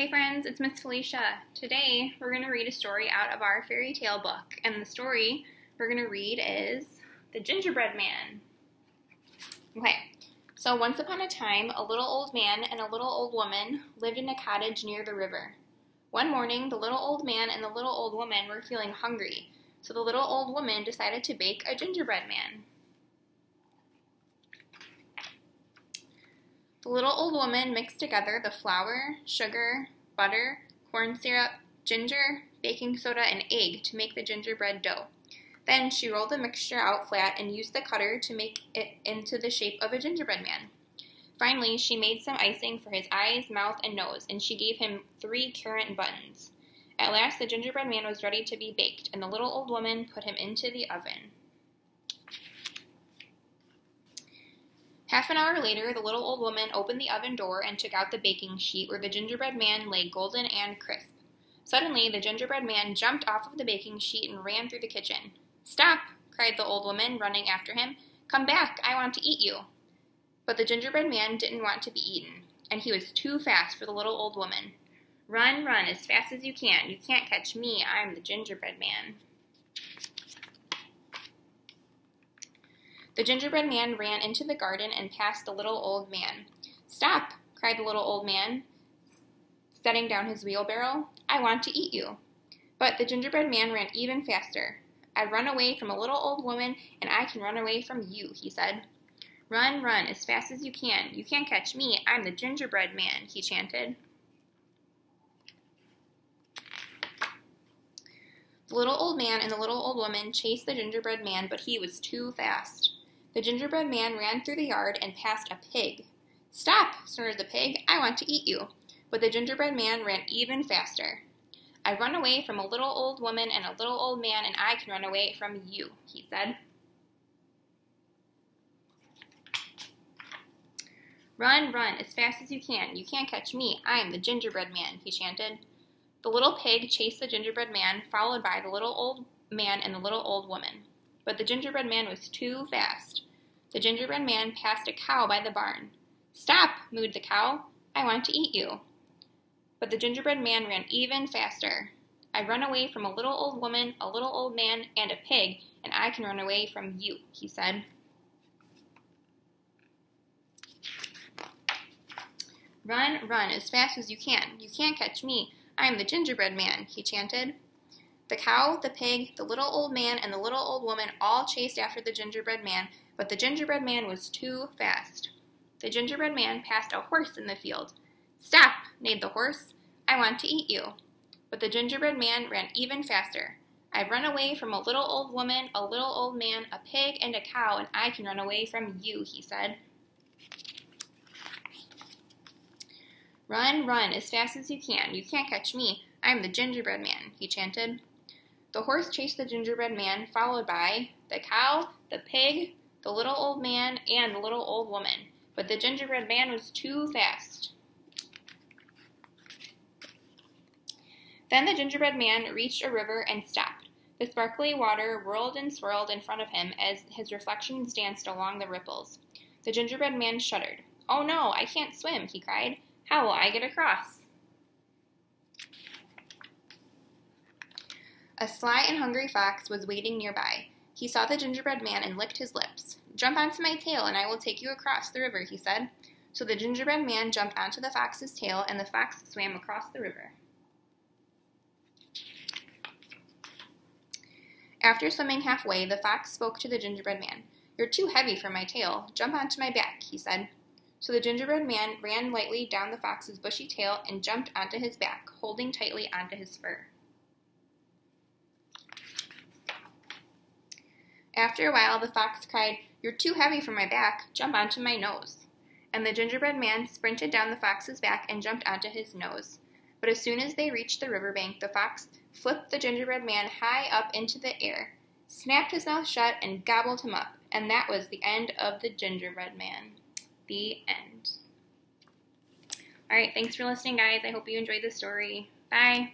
Hey friends, it's Miss Felicia. Today we're going to read a story out of our fairy tale book, and the story we're going to read is The Gingerbread Man. Okay, so once upon a time, a little old man and a little old woman lived in a cottage near the river. One morning, the little old man and the little old woman were feeling hungry, so the little old woman decided to bake a gingerbread man. Little old woman mixed together the flour, sugar, butter, corn syrup, ginger, baking soda, and egg to make the gingerbread dough. Then she rolled the mixture out flat and used the cutter to make it into the shape of a gingerbread man. Finally, she made some icing for his eyes, mouth, and nose, and she gave him three currant buttons. At last, the gingerbread man was ready to be baked, and the little old woman put him into the oven. Half an hour later, the little old woman opened the oven door and took out the baking sheet where the gingerbread man lay golden and crisp. Suddenly, the gingerbread man jumped off of the baking sheet and ran through the kitchen. Stop! cried the old woman, running after him. Come back, I want to eat you. But the gingerbread man didn't want to be eaten, and he was too fast for the little old woman. Run, run, as fast as you can. You can't catch me. I'm the gingerbread man. The gingerbread man ran into the garden and passed the little old man. Stop! cried the little old man, setting down his wheelbarrow. I want to eat you. But the gingerbread man ran even faster. I've run away from a little old woman, and I can run away from you, he said. Run, run, as fast as you can. You can't catch me. I'm the gingerbread man, he chanted. The little old man and the little old woman chased the gingerbread man, but he was too fast. The gingerbread man ran through the yard and passed a pig. Stop, snorted the pig. I want to eat you. But the gingerbread man ran even faster. I run away from a little old woman and a little old man, and I can run away from you, he said. Run, run, as fast as you can. You can't catch me. I am the gingerbread man, he chanted. The little pig chased the gingerbread man, followed by the little old man and the little old woman. But the gingerbread man was too fast. The gingerbread man passed a cow by the barn. Stop, mooed the cow. I want to eat you. But the gingerbread man ran even faster. I run away from a little old woman, a little old man, and a pig, and I can run away from you, he said. Run, run, as fast as you can. You can't catch me. I am the gingerbread man, he chanted. The cow, the pig, the little old man, and the little old woman all chased after the gingerbread man, but the gingerbread man was too fast. The gingerbread man passed a horse in the field. Stop, neighed the horse. I want to eat you. But the gingerbread man ran even faster. I've run away from a little old woman, a little old man, a pig, and a cow, and I can run away from you, he said. Run, run, as fast as you can. You can't catch me. I'm the gingerbread man, he chanted. The horse chased the gingerbread man, followed by the cow, the pig, the little old man, and the little old woman. But the gingerbread man was too fast. Then the gingerbread man reached a river and stopped. The sparkly water whirled and swirled in front of him as his reflections danced along the ripples. The gingerbread man shuddered. Oh no, I can't swim, he cried. How will I get across? A sly and hungry fox was waiting nearby. He saw the gingerbread man and licked his lips. Jump onto my tail and I will take you across the river, he said. So the gingerbread man jumped onto the fox's tail and the fox swam across the river. After swimming halfway, the fox spoke to the gingerbread man. You're too heavy for my tail. Jump onto my back, he said. So the gingerbread man ran lightly down the fox's bushy tail and jumped onto his back, holding tightly onto his fur. After a while, the fox cried, You're too heavy for my back. Jump onto my nose. And the gingerbread man sprinted down the fox's back and jumped onto his nose. But as soon as they reached the river bank, the fox flipped the gingerbread man high up into the air, snapped his mouth shut, and gobbled him up. And that was the end of the gingerbread man. The end. All right, thanks for listening, guys. I hope you enjoyed the story. Bye.